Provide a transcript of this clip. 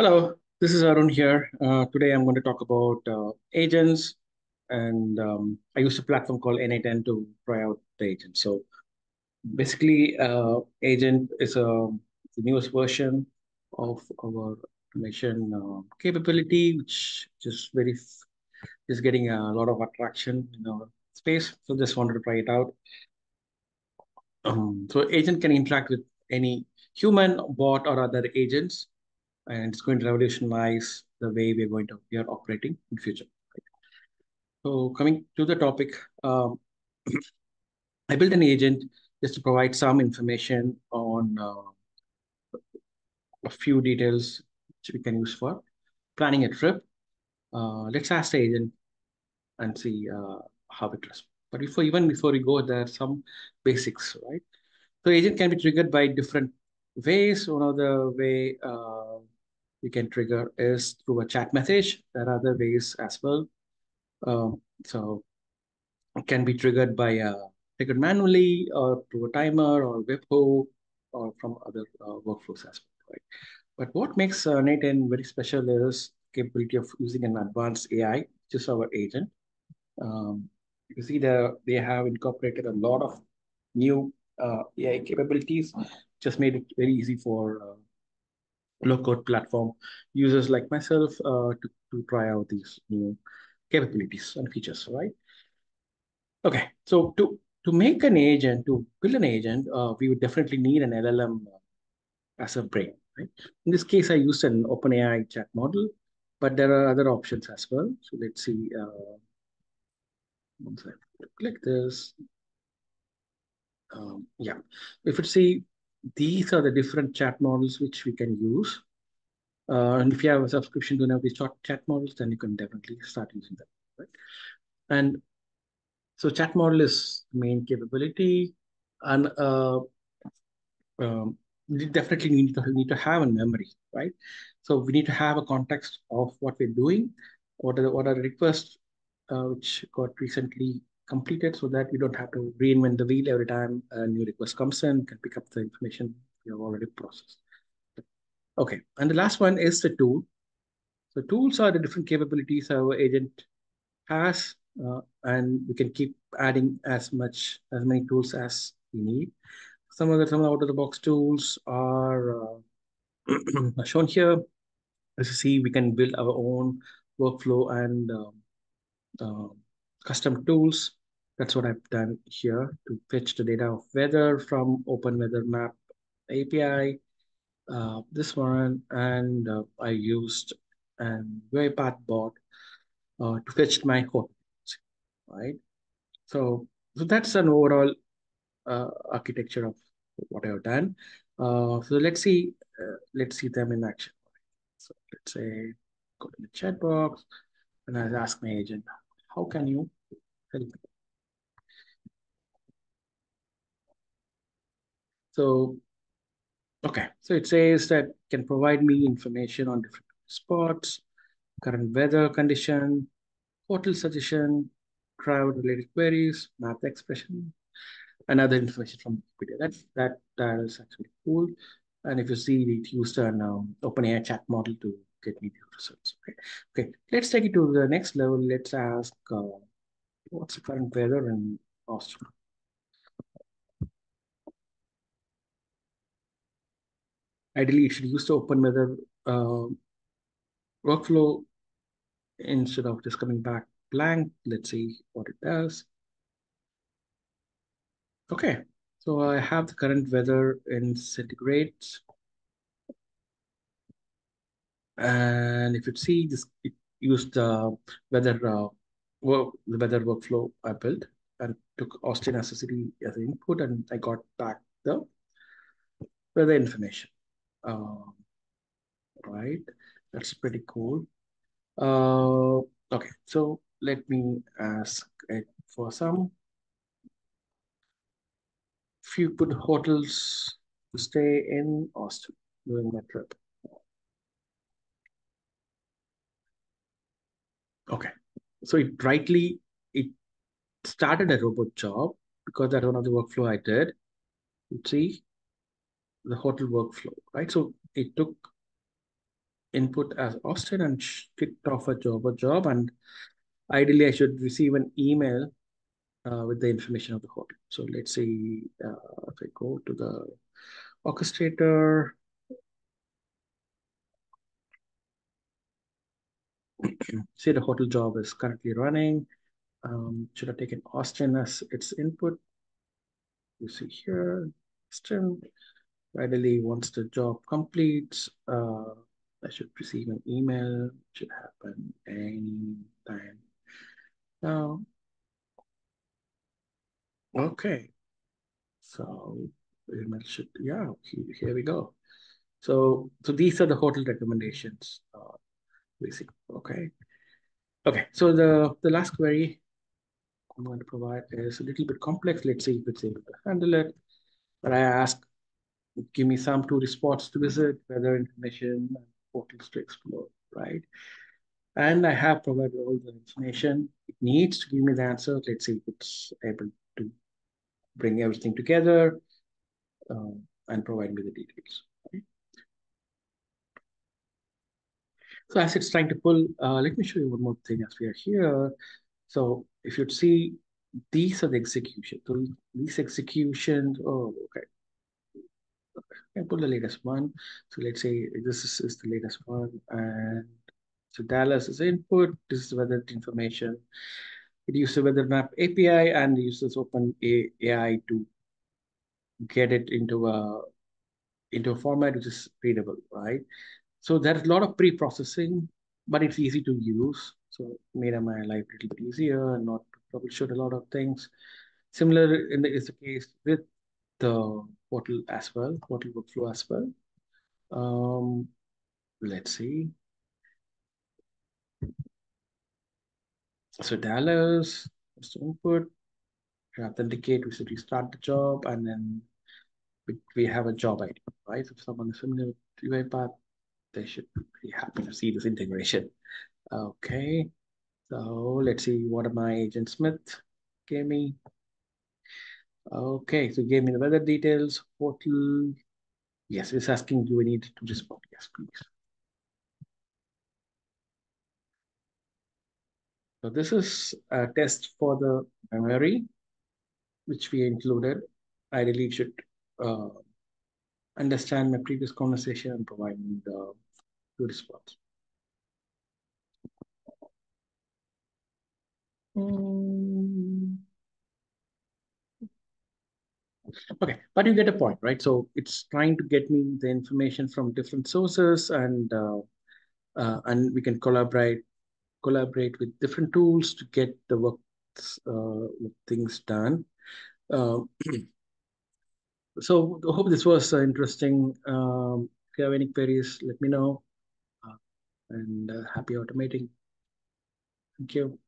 Hello, this is Arun here. Uh, today I'm going to talk about uh, agents, and um, I use a platform called n8n to try out the agent. So basically, uh, agent is a the newest version of our automation uh, capability, which just very is getting a lot of attraction in our space. So just wanted to try it out. Um, so agent can interact with any human, bot, or other agents and it's going to revolutionize the way we're going to we are operating in future. So coming to the topic, um, I built an agent just to provide some information on uh, a few details which we can use for planning a trip. Uh, let's ask the agent and see uh, how it responds. But before even before we go, there are some basics, right? So agent can be triggered by different ways. One of the way uh, you can trigger is through a chat message. There are other ways as well. Um, so it can be triggered by a triggered manually or through a timer or webhook or from other uh, workflows as well. Right? But what makes uh, n8n very special is capability of using an advanced AI, which is our agent. Um, you see the, they have incorporated a lot of new uh, AI capabilities, just made it very easy for uh, low-code platform users like myself uh, to, to try out these new capabilities and features, right? Okay, so to, to make an agent, to build an agent, uh, we would definitely need an LLM as a brain, right? In this case, I used an OpenAI chat model, but there are other options as well. So let's see. Uh, once I click this, um, yeah, if you see, these are the different chat models which we can use. Uh, and if you have a subscription to one of these chat models, then you can definitely start using them, right? And so chat model is main capability, and uh, um, we definitely need to need to have a memory, right? So we need to have a context of what we're doing, what are what are the requests uh, which got recently completed, so that we don't have to reinvent the wheel every time a new request comes in. Can pick up the information we have already processed. Okay, and the last one is the tool. So tools are the different capabilities our agent has, uh, and we can keep adding as much, as many tools as we need. Some of the some out-of-the-box tools are uh, shown here. As you see, we can build our own workflow and uh, custom tools. That's what I've done here to fetch the data of weather from Open Weather Map API uh, this one, and uh, I used an UiPath bot uh, to fetch my code, right? So, so that's an overall uh, architecture of what I've done. Uh, so let's see, uh, let's see them in action. So let's say go to the chat box, and I ask my agent, how can you help me? So Okay, so it says that can provide me information on different spots, current weather condition, hotel suggestion, travel related queries, math expression, and other information from Wikipedia. That, that, that is actually cool. And if you see, it used an um, OpenAI chat model to get me the results. Okay, okay. let's take it to the next level. Let's ask uh, what's the current weather in Austin? Ideally it should use the open weather uh, workflow instead of just coming back blank. Let's see what it does. Okay, so I have the current weather in centigrades. And if you see this, it used the weather uh, the weather workflow I built and took Austin as a city as input, and I got back the weather information. Um, right, that's pretty cool. Uh, okay, so let me ask it for some few good hotels to stay in Austin during that trip. Okay, so it rightly it started a robot job because that's one of the workflow I did. You see, the hotel workflow, right? So it took input as Austin and kicked off a job a job. And ideally, I should receive an email uh, with the information of the hotel. So let's see uh, if I go to the orchestrator. See the hotel job is currently running. Um, should have taken Austin as its input. You see here, Austin. Ideally, once the job completes, uh, I should receive an email. Should happen any time now. Okay. So email should, yeah, here we go. So, so these are the hotel recommendations, uh, basically. Okay. Okay. So the, the last query I'm going to provide is a little bit complex. Let's see if it's able to handle it. But I ask, give me some tourist spots to visit, weather information, portals to explore, right? And I have provided all the information. It needs to give me the answer. Let's see if it's able to bring everything together uh, and provide me the details. So as it's trying to pull, uh, let me show you one more thing as we are here. So if you'd see, these are the execution. So these executions, oh, okay. I pull the latest one. So let's say this is, is the latest one. And so Dallas is input. This is weather information. It uses the weather map API and uses Open AI to get it into a into a format which is readable, right? So there's a lot of pre-processing, but it's easy to use. So made my life a little bit easier and not troubleshoot a lot of things. Similar in the, is the case with the portal as well, portal workflow as well. Um, let's see. So Dallas, just input, authenticate, we should restart the job, and then we, we have a job ID, right? If someone is familiar with UiPath, they should be happy to see this integration. Okay, so let's see what my agent Smith gave me. Okay, so gave me the weather details, portal. Yes, it's asking, do we need to respond? Yes, please. So this is a test for the memory, which we included. I really should uh, understand my previous conversation and provide me the good response. Mm. Okay, but you get a point, right? So it's trying to get me the information from different sources, and uh, uh, and we can collaborate collaborate with different tools to get the work uh, things done. Uh, so I hope this was interesting. Um, if you have any queries, let me know. Uh, and uh, happy automating. Thank you.